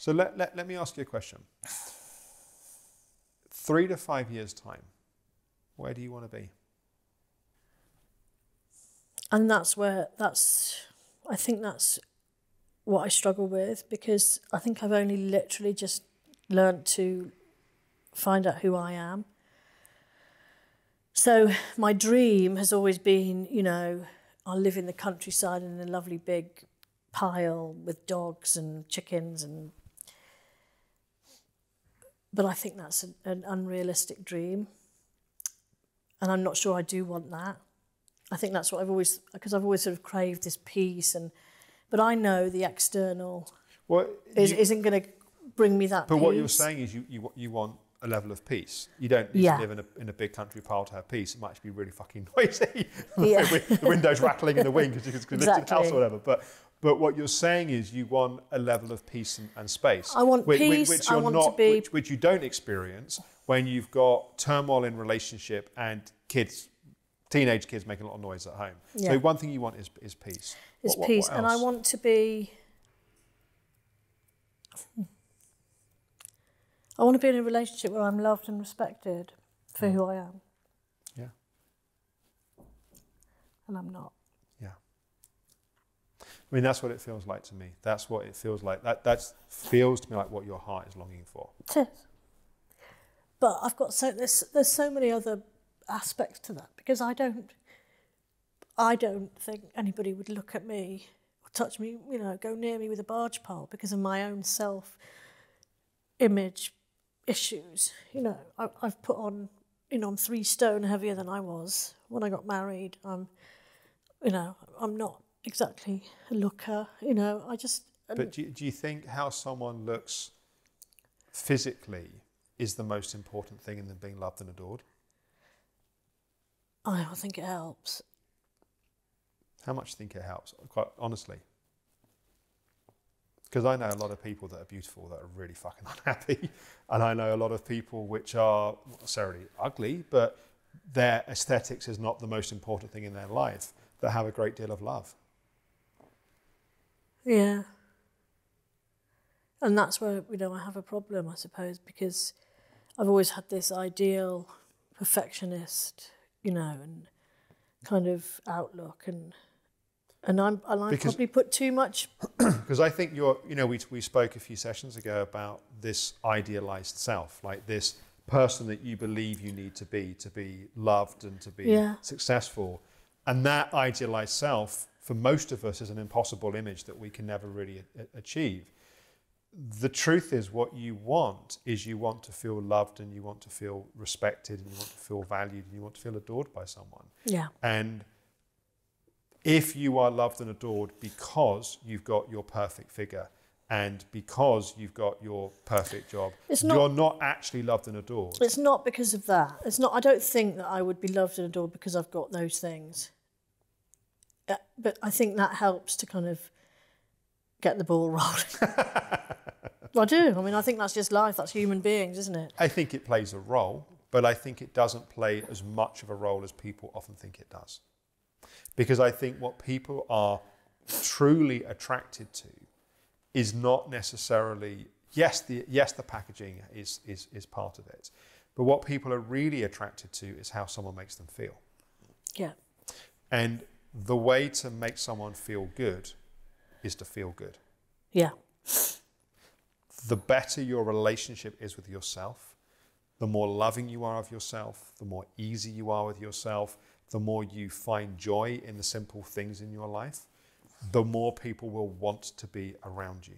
So let, let, let me ask you a question. Three to five years' time, where do you want to be? and that's where that's i think that's what i struggle with because i think i've only literally just learned to find out who i am so my dream has always been you know i'll live in the countryside in a lovely big pile with dogs and chickens and but i think that's an, an unrealistic dream and i'm not sure i do want that I think that's what I've always because I've always sort of craved this peace and but I know the external Well, is, you- isn't going to bring me that but what you're saying is you, you, you want a level of peace. You don't need Yeah. to live in a, in a big country pile to have peace. It might actually be really fucking noisy. Yeah. the windows rattling in the wind because a listed Exactly. house or whatever. But, but what you're saying is you want a level of peace and, and space. I want which, which- peace, Which I want to be- which, which you don't experience when you've got turmoil in relationship and kids, teenage kids making a lot of noise at home. Yeah. So one thing you want is, is peace. is what- peace what and I want to be I want to be in a relationship where I'm loved and respected for Mm. who I am Yeah. and I'm not. I mean, that's what it feels like to me. That's what it feels like. That that feels to me like what your heart is longing for. It is. But I've got so there's there's so many other aspects to that because I don't I don't think anybody would look at me or touch me, you know, go near me with a barge pole because of my own self image issues. You know, I, I've put on, you know, I'm three stone heavier than I was when I got married. I'm, you know, I'm not exactly a looker. You know, I just uh, But do you, do you think how someone looks physically is the most important thing in them being loved and adored? I think it helps. How much do you think it helps? Quite honestly. Because I know a lot of people that are beautiful that are really fucking unhappy. And I know a lot of people which are not necessarily ugly, but their aesthetics is not the most important thing in their life, that have a great deal of love. Yeah. And that's where, you know, I have a problem, I suppose, because I've always had this ideal perfectionist, you know, and kind of outlook and and I'm and I probably put too much Because I think you're, you know, we, we spoke a few sessions ago about this idealized self, like this person that you believe you need to be to be loved and to be Yeah. successful. And that idealized self, for most of us, is an impossible image that we can never really a- achieve. The truth is, what you want is you want to feel loved and you want to feel respected and you want to feel valued and you want to feel adored by someone. yeah. And if you are loved and adored because you've got your perfect figure and because you've got your perfect job, It's not- you're not actually loved and adored. It's not because of that. It's not I don't think that I would be loved and adored because I've got those things. But I think that helps to kind of get the ball rolling. I do. I mean, I think that's just life. That's human beings, isn't it? I think it plays a role, but I think it doesn't play as much of a role as people often think it does. Because I think what people are truly attracted to is not necessarily yes the yes the packaging is is is part of it, but what people are really attracted to is how someone makes them feel. Yeah. And the way to make someone feel good is to feel good. Yeah. The better your relationship is with yourself, the more loving you are of yourself, the more easy you are with yourself, the more you find joy in the simple things in your life, the more people will want to be around you.